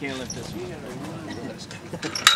can't lift this.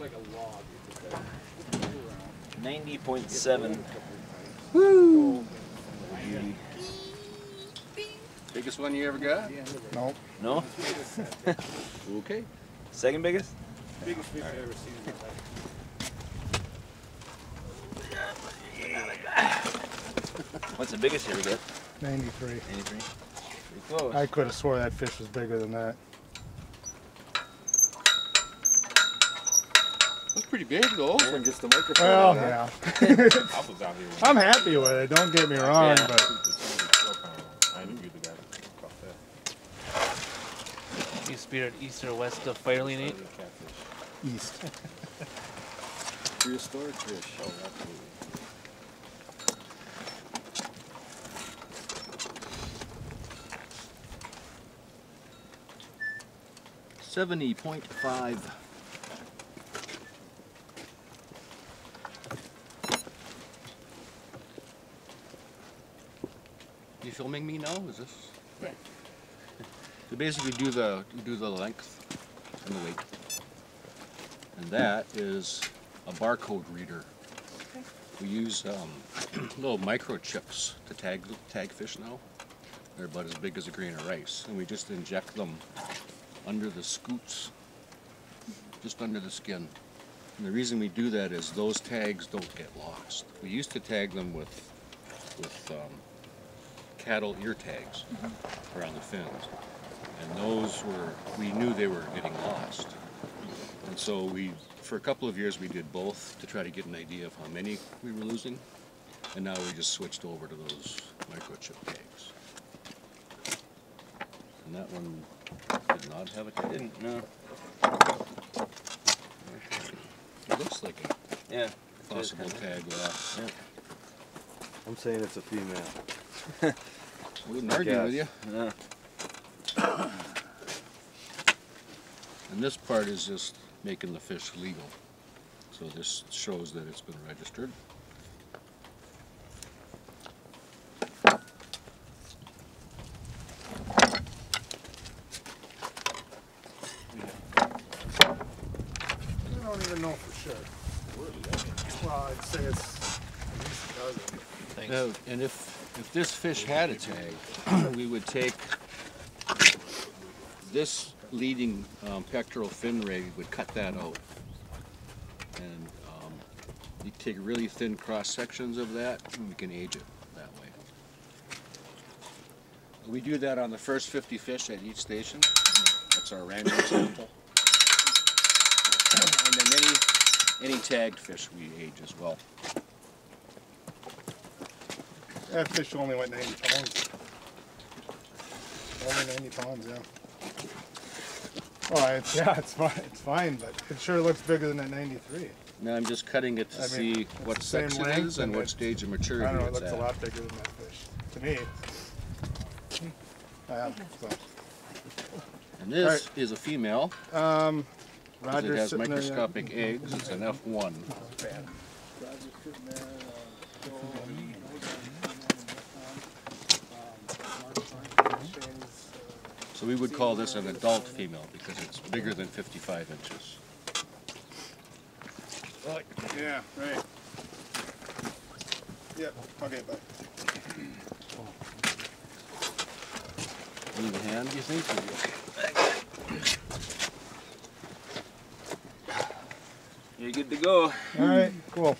Like a log. Ninety point seven. Biggest one you ever got? No. No? Okay. Second biggest? Biggest fish I've ever seen in my life. What's the biggest you ever get? 93. Eighty-three. Pretty close. I could have swore that fish was bigger than that. Pretty big though. From just the microphone. Well, on yeah. here I'm happy with it. Don't get me wrong, Yeah. but I knew you the guy caught that. You speared east or west of Firely, Nate? Catfish. east. Prehistoric fish. Oh, absolutely. Seventy point five. Filming me now? Is this? Right. So basically do the do the length and the weight. And that is a barcode reader. We use um, little microchips to tag tag fish now. They're about as big as a grain of rice, and we just inject them under the scutes, just under the skin. And the reason we do that is those tags don't get lost. We used to tag them with with um, cattle ear tags around the fins, and those were we knew they were getting lost. And so we, for a couple of years, we did both to try to get an idea of how many we were losing, and now we just switched over to those microchip tags. And that one did not have a tag. Didn't, no. It looks like a Yeah. possible tag Yeah. I'm saying it's a female. Wouldn't argue with you. No. And this part is just making the fish legal. So this shows that it's been registered. I don't even know for sure. Well, I'd say it's at least a dozen. Thanks. Now, and if, if this fish had a tag, we would take this leading um, pectoral fin ray, we would cut that out. And um, you take really thin cross sections of that, and we can age it that way. We do that on the first 50 fish at each station. That's our random sample. And then any, any tagged fish we age as well. That fish only went 90 pounds. Only 90 pounds, yeah. Oh, it's, yeah, it's fine, it's fine, but it sure looks bigger than that 93. Now I'm just cutting it to I mean, see what sex it is and and what stage of I maturity don't know, it looks a lot bigger than that fish, to me. Yeah, so, And this is a female, um, Roger's it has sitting there, yeah. microscopic eggs, it's an F1. So we would call this an adult female because it's bigger than 55 inches. Yeah, right. Yep, okay, bye. Need a hand, do you think? You're good to go. All right, cool.